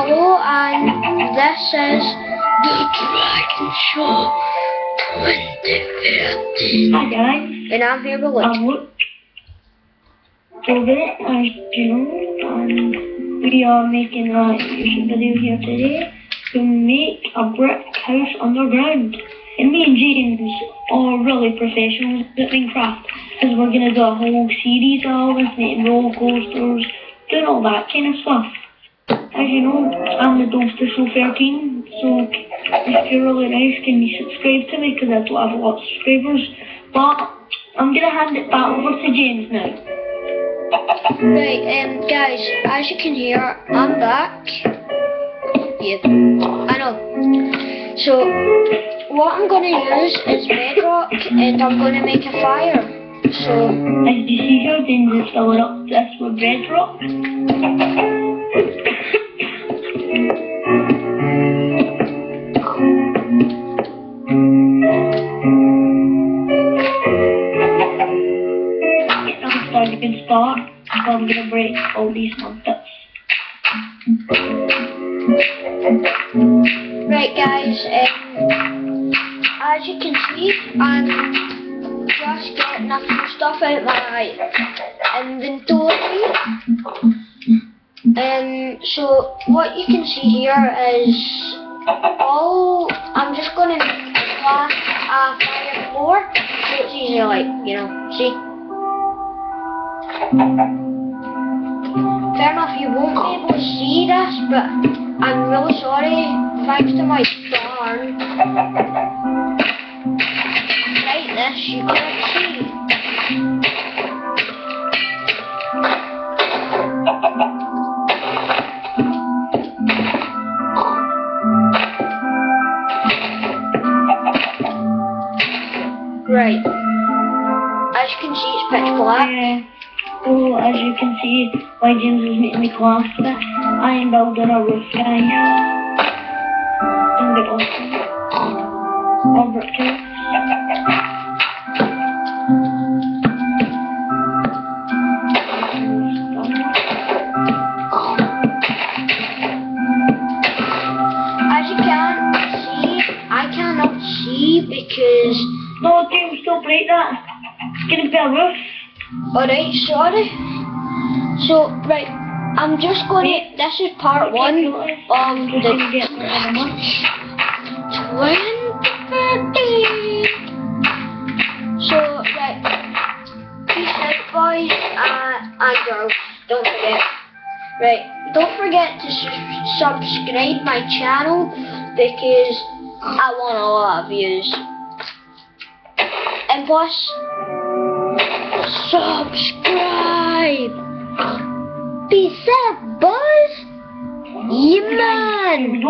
Hello, and this is the Dragon Show 2013. Hi guys, And I'm here with I'm Luke. As you know, and we are making a YouTube video here today to make a brick house underground. And me and James are really professionals at Minecraft, because we're going to do a whole series of making roller coasters, doing all that kind of stuff. As you know, I'm the Dumpster Show 13, so if you're really nice, can you subscribe to me, because I don't have a lot of subscribers. But I'm going to hand it back over to James now. Right, um, guys, as you can hear, I'm back. Yeah, I know. So, what I'm gonna use is bedrock, and I'm gonna make a fire. So, As you see here, James is filling up this with bedrock. So I'm gonna break all these muppets. right, guys, um, as you can see, I'm just getting a few stuff out my inventory. Um, so what you can see here is all. I'm just gonna make a glass a fire floor, so it's easier, like you know, see. Fair enough, you won't be able to see this, but I'm really sorry. Thanks to my barn, like this, you can't see. Right. As you can see, it's pitch black. So as you can see, my James is making me glass bit, I am building a roof, guys. In the brick. As you can see, I cannot see because. No, James, don't break that. It's gonna be a roof. Alright, sorry. So, right, I'm just gonna. This is part one of Just gonna get the rid of them. 2013. So, right. Peace out, boys uh, and girls. Don't forget. Right, don't forget to su- subscribe my channel because I want a lot of views. And plus, subscribe. Peace out, boys. Yeah, man.